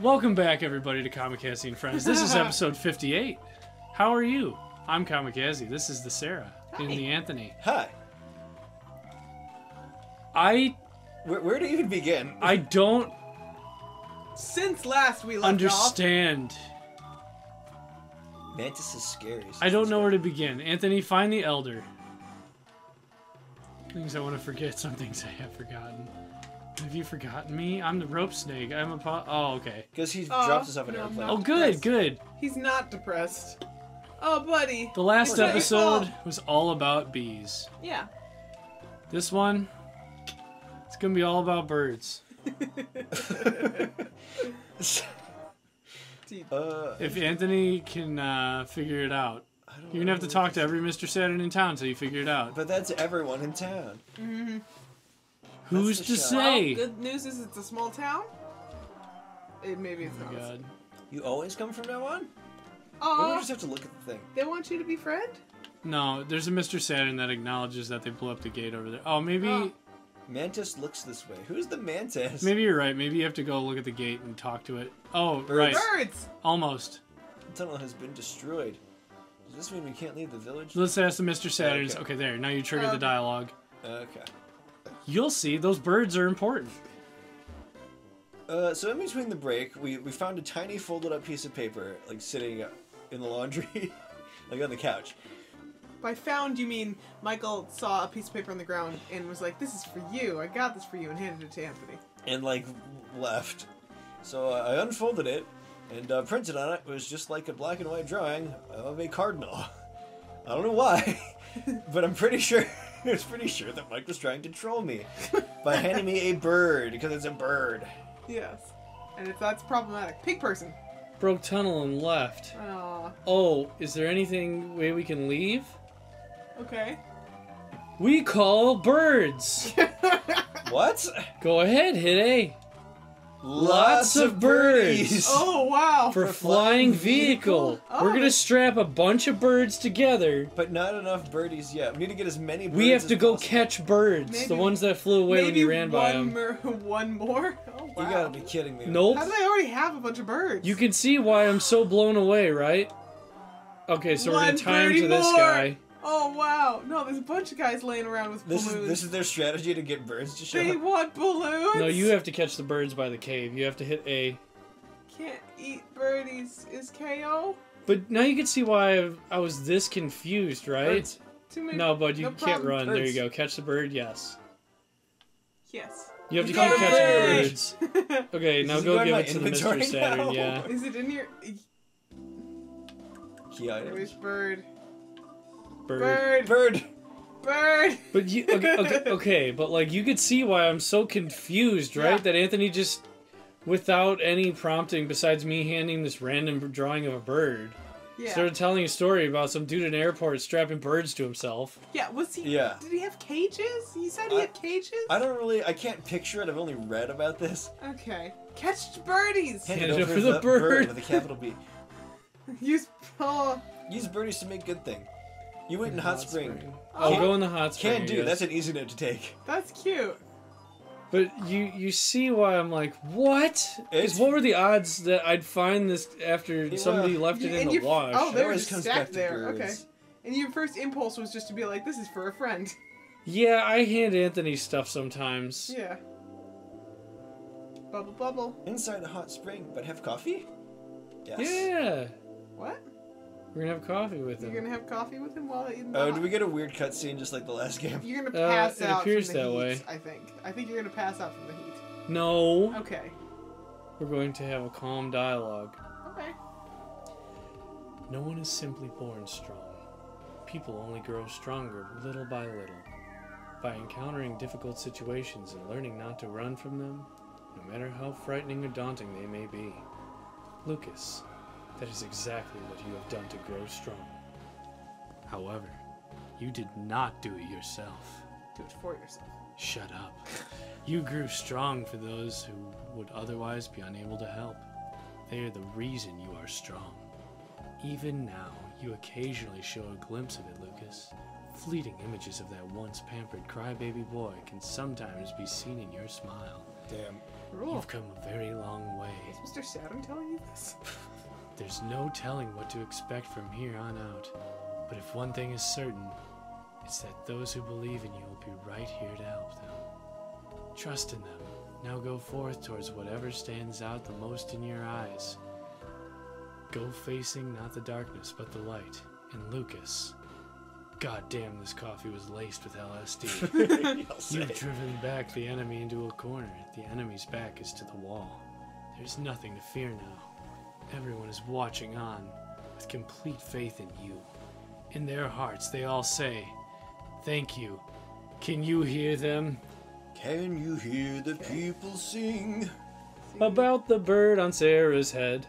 Welcome back, everybody, to Kahmakazi and Friends. This is episode 58. How are you? I'm Kahmakazi. This is the Sarah and the Anthony. Hi. I Where, where to even begin? I don't Since last we left understand. Mantis is scary. I don't know where to begin. Anthony, find the elder. Things I want to forget. Some things I have forgotten. Have you forgotten me? I'm the rope snake. I'm a. Po- oh, okay. Because he Aw, dropped us off an no, airplane. Oh, good, good. He's not depressed. Oh, buddy. The last It's not episode fault. was all about bees. Yeah. This one, it's gonna be all about birds. uh, If Anthony can uh, figure it out, you're gonna have to talk to every Mr. Saturn in town until you figure it out. But that's everyone in town. Who's the to show. say? Well, good news is it's a small town. It, maybe it's Oh my not. god. You always come from now on? Maybe we Oh, just have to look at the thing. they want you to be friend? No, there's a Mr. Saturn that acknowledges that they blew up the gate over there. Oh, maybe Oh. Mantis looks this way. Who's the Mantis? maybe you're right. Maybe you have to go look at the gate and talk to it. Oh, right. Birds! Almost. The tunnel has been destroyed. Does this mean we can't leave the village? Let's ask the Mr. Oh, Saturns. Okay. Okay, there. Now you trigger the dialogue. Okay. You'll see. Those birds are important. Uh, so in between the break, we, we found a tiny folded up piece of paper, like sitting in the laundry, like on the couch. By found, you mean Michael saw a piece of paper on the ground and was like, this is for you. I got this for you, and handed it to Anthony. and like left. So uh, I unfolded it, and uh, printed on it was just like a black and white drawing of a cardinal. I don't know why, but I'm pretty sure I was pretty sure that Mike was trying to troll me by handing me a bird because it's a bird. Yes. And if that's problematic. Pig person. Broke tunnel and left. Aw. Oh, is there anything way we can leave? Okay. We call birds. What? Go ahead, hit A. Lots of birds. Oh, wow. For For flying flying vehicle. vehicle? Oh. We're gonna strap a bunch of birds together. But not enough birdies yet. We need to get as many. Birds We have as to go possible. catch birds. the ones that flew away when Maybe you ran by one, them. mer- one more? Oh, wow. You gotta be kidding me. Nope. How do they already have a bunch of birds? You can see why I'm so blown away, right? Okay, so we're One gonna tie him birdie to this more. guy. Oh, wow. No, there's a bunch of guys laying around with This balloons. is this is their strategy to get birds to show They up. want balloons? No, you have to catch the birds by the cave. You have to hit A. Can't eat birdies is KO? But now you can see why I've, I was this confused, right? Birds. Too many. No, bud, you No can't problem. run. There you go. Catch the bird. Yes. Yes. You have to You keep got catching birds. Okay, now go give it to the inventory Mr. Saturn. now? Yeah. Is it in your. Key items. Where's bird? Bird. Bird! Bird. Bird! But you okay, okay, okay, but like you could see why I'm so confused, right? Yeah. That Anthony just without any prompting besides me handing this random drawing of a bird Yeah. started telling a story about some dude in an airport strapping birds to himself. yeah, was he. Yeah. Did he have cages? He said he I- had cages? I don't really. I can't picture it. I've only read about this. Okay. Catch birdies! Hand Hand it it over for the, the bird. bird. with a capital B. Use. Oh. Use birdies to make good thing. You went in hot spring. Oh, Oh. go in the hot spring. Can I do. guess. That's an easy note to take. That's cute. But you you see why I'm like, what? It's- Is what were the odds that I'd find this after Yeah. somebody left it in And the you- oh, wash? oh, It they were always just comes stacked back to there. Okay. birds. And your first impulse was just to be like, this is for a friend. yeah, I hand Anthony stuff sometimes. Yeah. Bubble bubble. Inside a hot spring, but have coffee? Yes. Yeah. What? We're gonna have coffee with him. You're gonna have coffee with him while eating Oh, the do we get a weird cutscene just like the last game? You're gonna Uh, pass it out appears from the that heat, way. I think. I think you're gonna pass out from the heat. No. Okay. We're going to have a calm dialogue. Okay. No one is simply born strong. People only grow stronger little by little. By encountering difficult situations and learning not to run from them, no matter how frightening or daunting they may be. Lucas, that is exactly what you have done to grow strong. However, you did not do it yourself. Do it for yourself. Shut up. You grew strong for those who would otherwise be unable to help. They are the reason you are strong. Even now, you occasionally show a glimpse of it, Lucas. Fleeting images of that once pampered crybaby boy can sometimes be seen in your smile. Damn. Cool. You've come a very long way. Is Mr. Saturn telling you this? There's no telling what to expect from here on out. But if one thing is certain, it's that those who believe in you will be right here to help them. Trust in them. Now go forth towards whatever stands out the most in your eyes. Go facing not the darkness, but the light. And Lucas. God damn, this coffee was laced with LSD. You've driven back the enemy into a corner. The enemy's back is to the wall. There's nothing to fear now. Everyone is watching on with complete faith in you. In their hearts, they all say, Thank you. Can you hear them? Can you hear the people sing? About the bird on Sarah's head.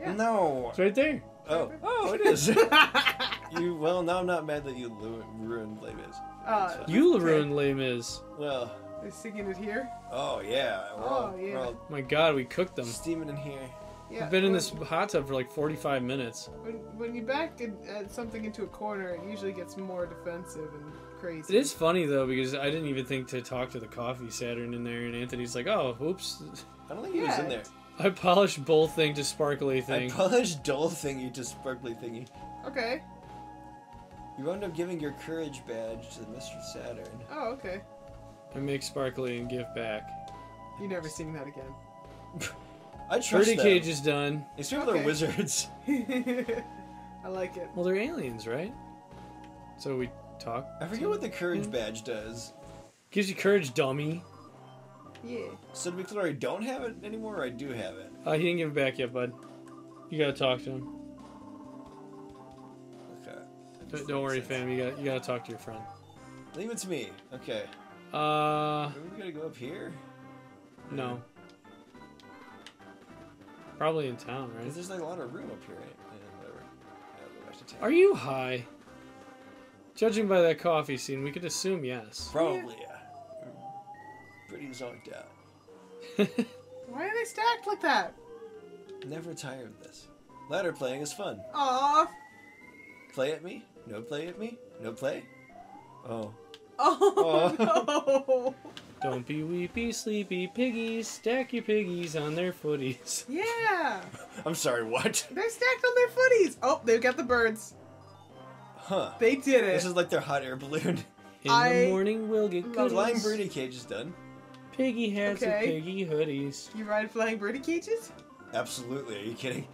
Yeah. No. It's right there. Oh, oh, it is. you well, now I'm not mad that you ruined Les Mis. Uh, You ruined Les Mis. Well, They're singing it here. oh yeah, we're all, Oh, yeah. we're all My god, we cooked them. steaming in here. Yeah. We've been in this hot tub for like 45 minutes. When, when you back in, uh, something into a corner, it usually gets more defensive and crazy. It is funny though because I didn't even think to talk to the coffee Saturn in there, and Anthony's like, "Oh, oops, I don't think he was in there. I polished both thing to sparkly thing. I polished dull thingy to sparkly thingy. Okay. You wound up giving your courage badge to Mr. Saturn. Oh, okay. I make sparkly and give back. You never sing that again. I trust Birdie them. cage is done. These people Okay. are wizards. I like it. Well, they're aliens, right? So we talk. I forget what the courage badge does. Gives you courage, dummy. Yeah. So to be clear, I don't have it anymore, or I do have it. Uh, he didn't give it back yet, bud. You gotta talk to him. Okay. Don't, don't worry, fam. You got you gotta talk to your friend. Leave it to me. Okay. Uh, Maybe we gotta go up here? no. Probably in town, right? Because there's like a lot of room up here, right? Yeah, whatever. Yeah, I'll go back to town. Are you high? Judging by that coffee scene, we could assume yes. Probably, yeah. We're Pretty zonked out. Why are they stacked like that? Never tired of this. Ladder playing is fun. Aw. Play at me? No play at me? No play? Oh. Oh, uh. no. Don't be weepy, sleepy piggies. Stack your piggies on their footies. Yeah. I'm sorry, what? They're stacked on their footies. Oh, they've got the birds. Huh. They did it. This is like their hot air balloon. In I the morning, we'll get love goodies. Flying birdie cage is done. Piggy hats Okay. and piggy hoodies. You ride flying birdie cages? Absolutely. Are you kidding?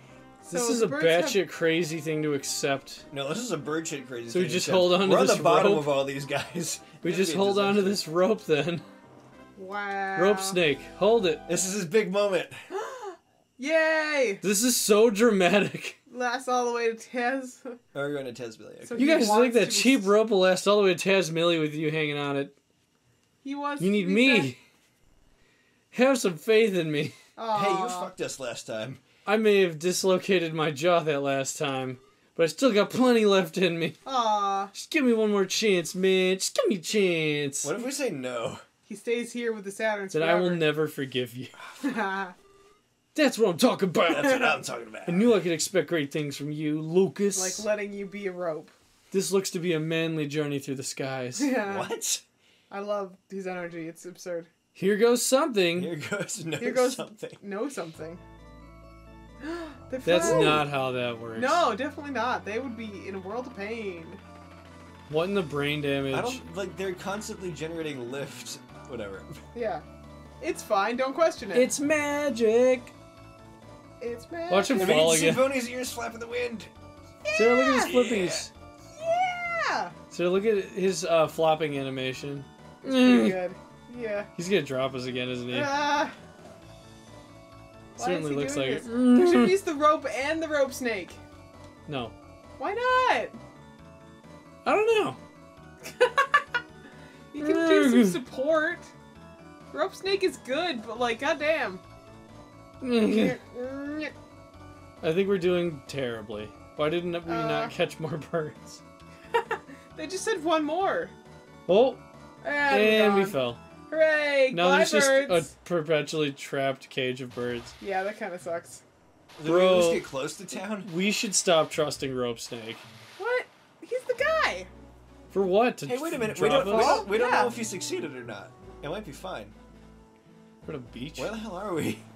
This So is a birds have- crazy thing to accept. No, this is a bird shit crazy. So we just to hold on to We're on this the bottom rope? of all these guys. We It's just gonna be a hold on to this rope then. Wow. Rope snake, hold it. This is his big moment. Yay! This is so dramatic. Lasts all the way to Tez. Oh, we're going to Tazmily. So You guys think that to be cheap rope will last all the way to Tazmily with you hanging on it? He wants. You to need be me. Have some faith in me. Back. Hey, you fucked us last time. I may have dislocated my jaw that last time, but I still got plenty left in me. Aw. Just give me one more chance, man. Just give me a chance. What if we say no? He stays here with the Saturns Then I will never forgive you. never. That's what I'm talking about. That's what I'm talking about. I knew I could expect great things from you, Lucas. like letting you be a rope. this looks to be a manly journey through the skies. Yeah. What? I love his energy. It's absurd. Here goes something. Here goes no Here goes something. Know something. They That's not how that works. No, definitely not. They would be in a world of pain. What in the brain damage? I don't like. They're constantly generating lift. Whatever. Yeah. It's fine. Don't question it. It's magic. it's magic. Watch him I fall mean, again. Symphony's ears flap in the wind. Sarah, look at his Yeah. flippies. Yeah. Sarah, look at his uh, flopping animation. Pretty Mm. good. Yeah. He's gonna drop us again, isn't he? Ah. Why Certainly he looks doing like this? it. They should use the rope and the rope snake. No, Why not? I don't know. You can do some support. Rope snake is good, but like, goddamn. I think we're doing terribly. Why didn't we Uh. not catch more birds? they just said one more. Oh, And, and we're we gone. fell. Hooray! Now Bye, there's just a perpetually trapped cage of birds. Yeah, that kind of sucks. Did we Bro. least get close to town? We should stop trusting Rope Snake. What? He's the guy. For what? To Hey, wait a minute. We don't, we don't, we don't Yeah. know if he succeeded or not. It might be fine. What a beach. Where the hell are we?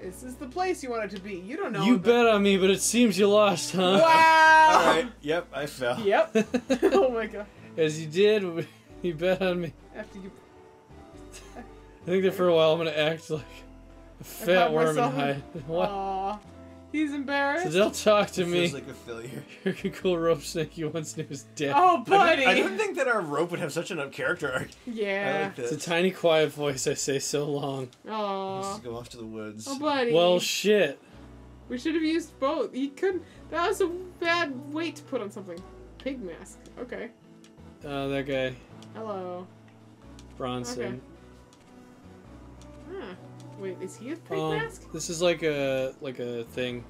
This is the place you wanted to be. You don't know. you bet on me, but it seems you lost, huh? Wow. All right. Yep, I fell. Yep. oh my god. As you did, you bet on me. After you. I think that for a while I'm gonna act like a fat worm and in- hide. What? Aw. He's embarrassed. So embarrassed. they'll talk to It me. feels like a failure. You're a cool rope snake you once knew was dead. Oh, buddy. I didn't think that our rope would have such an up character arc. I yeah. like this. It's a tiny, quiet voice I say so long. Let's go off to the woods. Oh, buddy. Well, shit. we should have used both. He couldn't. That was a bad weight to put on something. Pig mask. Okay. Uh, that guy, Hello. Bronson. Okay. Huh. Wait, is he a pig Um, mask? this is like a like a thing.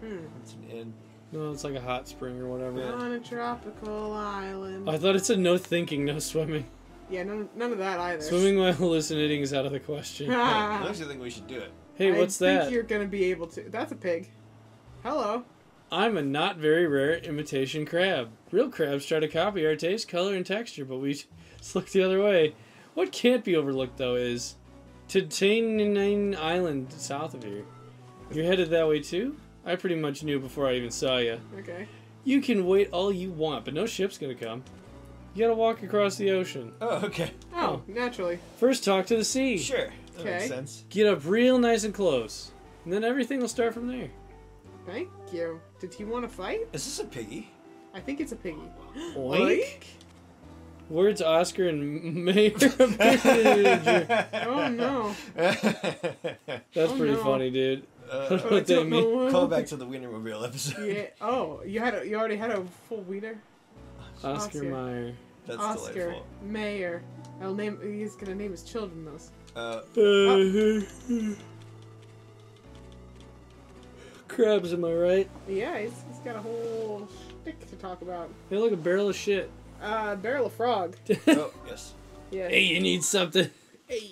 Hmm. It's an inn. No, it's like a hot spring or whatever. Yeah. On a tropical island. I thought it said no thinking, no swimming. yeah, none, none of that either. Swimming while hallucinating is out of the question. Ah. I actually think we should do it. Hey, I what's think that? you're gonna be able to. That's a pig. Hello. I'm a not very rare imitation crab. Real crabs try to copy our taste, color, and texture, but we just look the other way. What can't be overlooked, though, is Tanetane Island south of here. You're headed that way, too? I pretty much knew before I even saw you. Okay. You can wait all you want, but no ship's gonna come. You gotta walk across the ocean. Oh, okay. Oh, naturally. First, talk to the sea. Sure. That makes sense. Get up real nice and close. And then everything will start from there. Thank you. Did he want to fight? Is this a piggy? I think it's a piggy. Oink. Words Oscar and Mayor. That's Oh no. Oh, pretty no. funny, dude. Uh, What I they don't mean? call back to the Wienermobile episode. Yeah. Oh, you had a, you already had a full wiener. Oscar Oscar. Mayer. That's Oscar delightful. Mayer. I'll name. He's gonna name his children those. Uh, Crabs, am I right? Yeah, he's, he's got a whole shtick to talk about. They look a barrel of shit. Uh, barrel of frog. oh, yes. Yeah. Hey, you need something? Hey.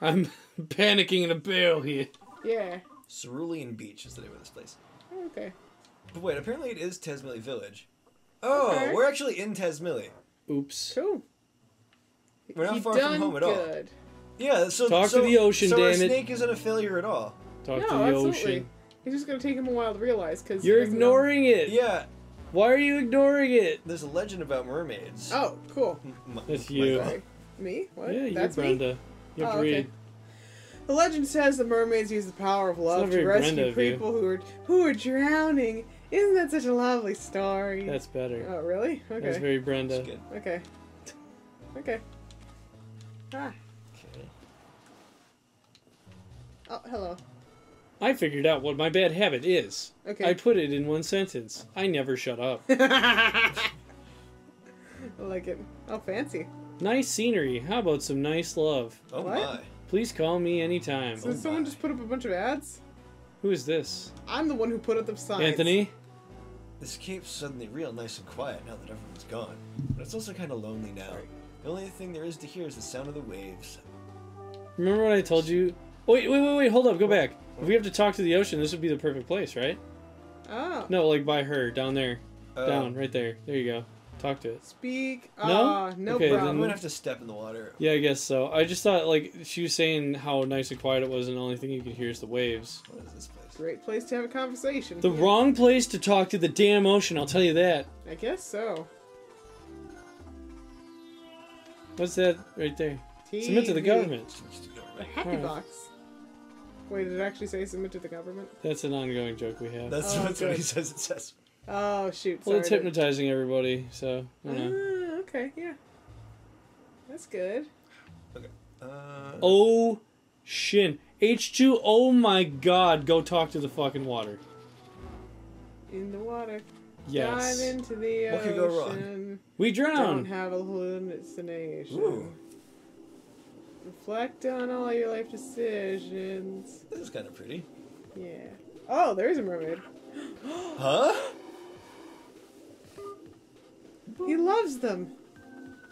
I'm panicking in a barrel here. Yeah. Cerulean Beach is the name of this place. Okay. But wait, apparently it is Tazmily Village. Oh, Okay. we're actually in Tazmily. Oops. Cool. We're not You far from home at all. Yeah, so Talk to the ocean, so our damn it. snake isn't a failure at all. Talk no, to the absolutely. ocean. It's just gonna take him a while to realize because You're ignoring it. Yeah, Why are you ignoring it? there's a legend about mermaids. Oh, cool. M- m- That's you. Sorry. Me? What? Yeah, you're That's me. Brenda. You have Oh, to okay. The legend says the mermaids use the power of love to rescue Brenda of you. people who are who are drowning. Isn't that such a lovely story? That's better. Oh, really? Okay. That's very Brenda. That's good. Okay. Okay. Ah. Okay. Oh, hello. I figured out what my bad habit is. Okay. I put it in one sentence. I never shut up. I like it. Oh, fancy. nice scenery. How about some nice love? Oh What? my. Please call me anytime. So Oh someone my. just put up a bunch of ads? Who is this? I'm the one who put up the signs. Anthony? This cape's suddenly real nice and quiet now that everyone's gone. But it's also kind of lonely now. The only thing there is to hear is the sound of the waves. Remember what I told you? Wait, wait, wait, wait. Hold up. Go back. If we have to talk to the ocean, this would be the perfect place, right? Oh. No, like by her, down there, Uh, down, right there. There you go. Talk to it. Speak. No? Ah, no Okay, then- I'm gonna have to step in the water. Yeah, I guess so. I just thought like she was saying how nice and quiet it was, and the only thing you could hear is the waves. What is this place? Great place to have a conversation. The wrong place to talk to the damn ocean. I'll tell you that. I guess so. What's that right there? Submit to the government. A happy Alright. box. Wait, did it actually say submit to the government? That's an ongoing joke we have. That's, Oh, that's what he says it says. Oh shoot! well, it's sorry. hypnotizing everybody, so I don't know. Ah, okay, yeah. That's good. Uh, Oh, shin. H2, oh my god, go talk to the fucking water. In the water. Yes. Dive into the What could go wrong? We drown. Don't drown. have a hallucination. Ooh. Reflect on all your life decisions. this is kind of pretty. Yeah. Oh, there's a mermaid. Huh? He loves them.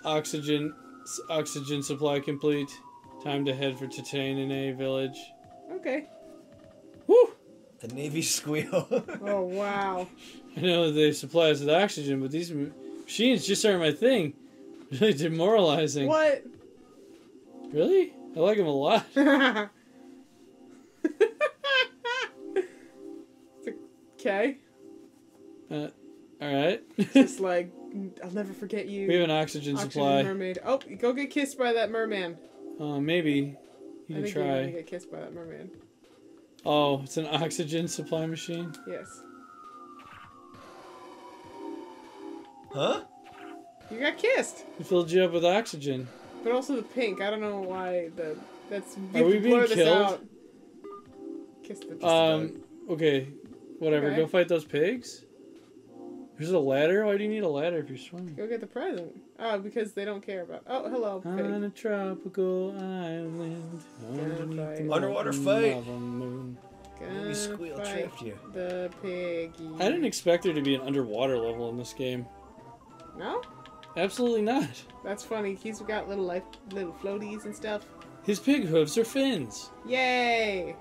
Oxygen, oxygen supply complete. Time to head for Titania Village. Okay. Woo! The Navy squeal. Oh wow. I know they supply us with oxygen, but these machines just aren't my thing. Really demoralizing. what? Really? I like him a lot. okay. Uh, all right. Just like I'll never forget you. we have an oxygen, Oxygen supply. mermaid. Oh, go get kissed by that merman. Uh, maybe you I can think you're gonna get kissed by that merman. Oh, it's an oxygen supply machine. Yes. Huh? You got kissed. It filled you up with oxygen. But also the pink. I don't know why the that's you Are have we being blur this killed? out. Kiss the just Um. Okay. Whatever. Okay. Go fight those pigs. There's a ladder. Why do you need a ladder if you're swimming? Go get the present. Oh, because they don't care about. Oh, hello, On a tropical island. underneath fight. the Underwater mountain fight. lava moon. Gonna me squeal fight trapped you. The piggy. I didn't expect there to be an underwater level in this game. No, Absolutely not. that's funny. He's got little life, little floaties and stuff. His pig hooves are fins. Yay!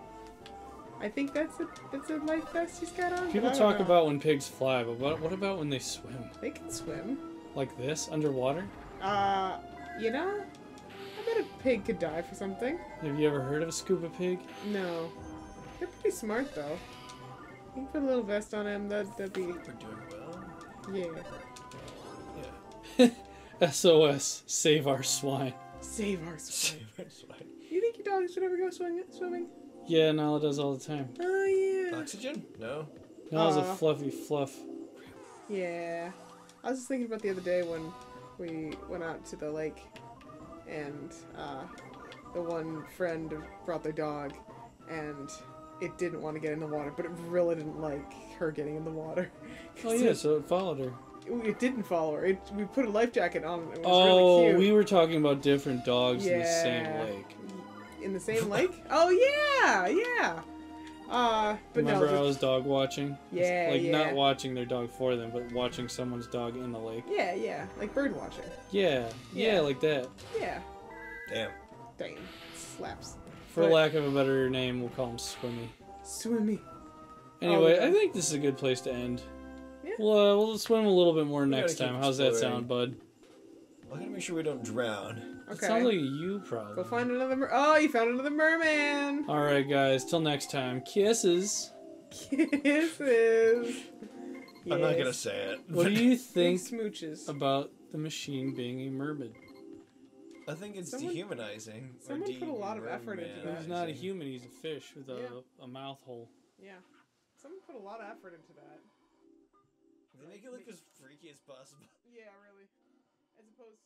I think that's a that's a life vest he's got on. People talk know. about when pigs fly, but what, what about when they swim? they can swim. Like this, underwater? Uh, you know, I bet a pig could die for something. Have you ever heard of a scuba pig? No, they're pretty smart though. You can put a little vest on him. That that'd be We're doing well. yeah. Yeah. SOS, save our swine. Save our swim. That's right. You think your dog should ever go swing, swimming? Yeah, Nala does all the time. Oh yeah. Oxygen? No. Nala's a fluffy fluff. Yeah. I was just thinking about the other day when we went out to the lake and uh, the one friend brought their dog and it didn't want to get in the water, but it really didn't like her getting in the water. Oh yeah, so it followed her. It, it didn't follow her. It, we put a life jacket on it was Oh, really cute. we were talking about different dogs in the same lake. In the same lake? Oh yeah, yeah. Uh, but Remember no. I was dog watching? Yeah, Like yeah. not watching their dog for them, but watching someone's dog in the lake. Yeah, yeah, like bird watching. Yeah, yeah, Yeah. like that. Yeah. Damn. Damn. Slaps. For But- lack of a better name, we'll call him Swimmy. Swimmy. Anyway, Oh, yeah. I think this is a good place to end. Yeah. Well, uh, we'll swim a little bit more We next gotta keep time. How's that exploring. sound, bud? I gotta make sure we don't drown. It Okay. sounds like a you problem. Go find another mer- Oh, you found another merman! All right, guys. Till next time. Kisses. Kisses! I'm not gonna Yes. say it. What do you Big think smooches. about the machine being a mermaid? I think it's Someone- dehumanizing. or someone put a lot of effort into that. He's not a dehumanizing. human. He's a fish with a, Yeah. a mouth hole. Yeah. Someone put a lot of effort into that. They make it look as freaky as possible. Yeah, really. As opposed